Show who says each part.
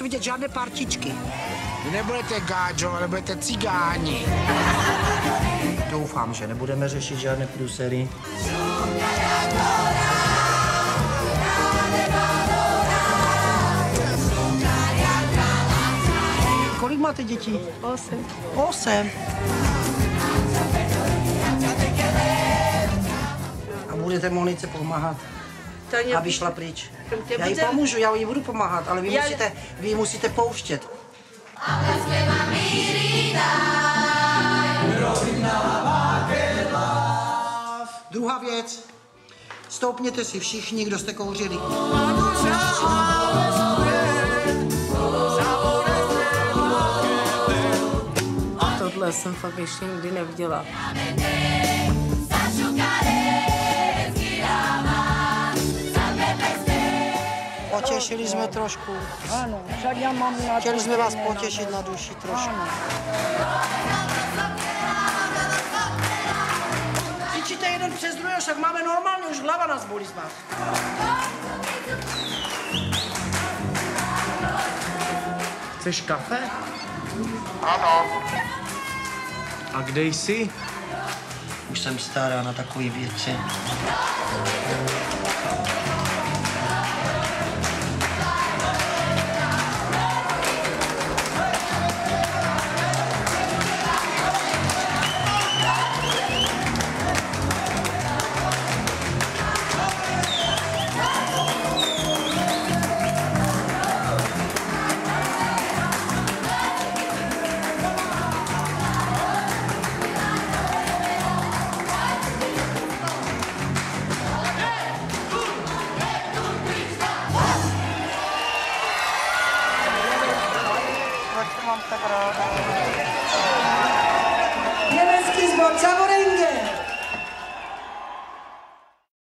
Speaker 1: vidět žádné partičky.
Speaker 2: Vy nebudete gáčo, ale budete cigáni.
Speaker 1: Doufám, že nebudeme řešit žádné průsery. Kolik máte dětí?
Speaker 3: Osm.
Speaker 1: Osm. A budete Monice pomáhat,
Speaker 3: mě...
Speaker 1: aby šla pryč. Já jí pomůžu, já jí budu pomáhat, ale vy
Speaker 3: Já-
Speaker 1: musíte, vy jí musíte pouštět. Druhá věc. Stoupněte si všichni, kdo jste kouřili.
Speaker 3: Tohle jsem fakt ještě nikdy neviděla.
Speaker 1: Potěšili jsme trošku.
Speaker 4: Ano, však já mám na
Speaker 1: Chtěli jsme vás potěšit na duši trošku.
Speaker 4: Ano.
Speaker 1: Křičíte jeden přes druhého, však máme normálně, už hlava nás bolí z vás.
Speaker 5: Chceš kafe?
Speaker 2: Ano.
Speaker 5: A kde jsi?
Speaker 1: Už jsem stará na takové věci. Instagram. Tienes Xbox,